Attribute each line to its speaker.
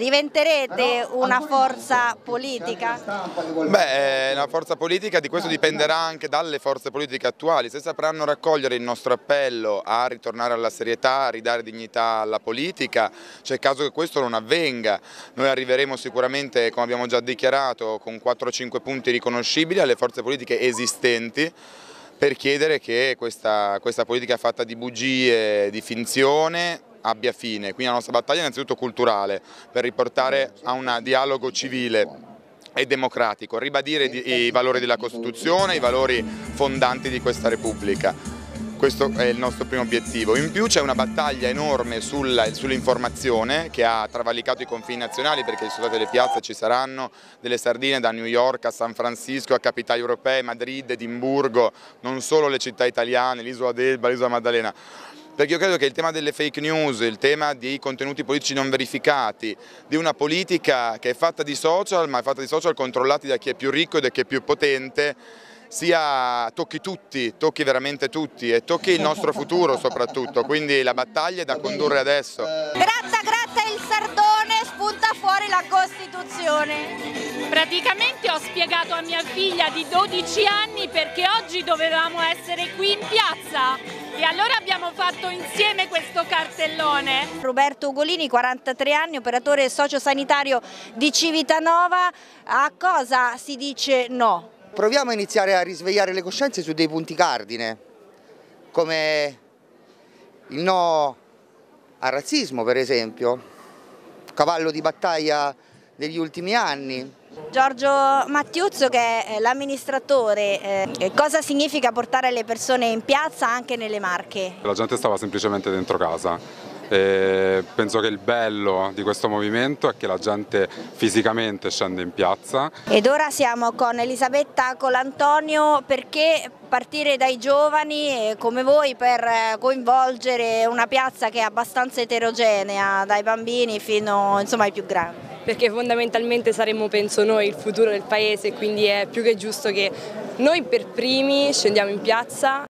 Speaker 1: Diventerete una forza politica?
Speaker 2: Beh, una forza politica di questo dipenderà anche dalle forze politiche attuali, se sapranno raccogliere il nostro appello a ritornare alla serietà, a ridare dignità alla politica, c'è caso che questo non avvenga. Noi arriveremo sicuramente, come abbiamo già dichiarato, con 4-5 punti riconoscibili alle forze politiche esistenti per chiedere che questa, questa politica fatta di bugie, di finzione, abbia fine. Quindi la nostra battaglia è innanzitutto culturale, per riportare a un dialogo civile e democratico, ribadire i valori della Costituzione, i valori fondanti di questa Repubblica. Questo è il nostro primo obiettivo. In più c'è una battaglia enorme sull'informazione che ha travalicato i confini nazionali perché ci sono state piazze, ci saranno delle sardine da New York a San Francisco, a capitali europee, Madrid, Edimburgo, non solo le città italiane, l'isola d'Elba, l'isola Maddalena perché io credo che il tema delle fake news, il tema dei contenuti politici non verificati, di una politica che è fatta di social, ma è fatta di social controllati da chi è più ricco e da chi è più potente, sia tocchi tutti, tocchi veramente tutti e tocchi il nostro futuro soprattutto, quindi la battaglia è da condurre adesso.
Speaker 1: Gratta, gratta il sardone, spunta fuori la Costituzione.
Speaker 3: Praticamente ho spiegato a mia figlia di 12 anni perché dovevamo essere qui in piazza e allora abbiamo fatto insieme questo cartellone.
Speaker 1: Roberto Ugolini, 43 anni, operatore sociosanitario di Civitanova, a cosa si dice no?
Speaker 4: Proviamo a iniziare a risvegliare le coscienze su dei punti cardine, come il no al razzismo per esempio, cavallo di battaglia degli ultimi anni,
Speaker 1: Giorgio Mattiuzzo che è l'amministratore, eh, cosa significa portare le persone in piazza anche nelle Marche?
Speaker 5: La gente stava semplicemente dentro casa. E penso che il bello di questo movimento è che la gente fisicamente scende in piazza.
Speaker 1: Ed ora siamo con Elisabetta Colantonio perché partire dai giovani come voi per coinvolgere una piazza che è abbastanza eterogenea, dai bambini fino insomma, ai più grandi?
Speaker 6: Perché fondamentalmente saremo, penso noi, il futuro del paese, quindi è più che giusto che noi per primi scendiamo in piazza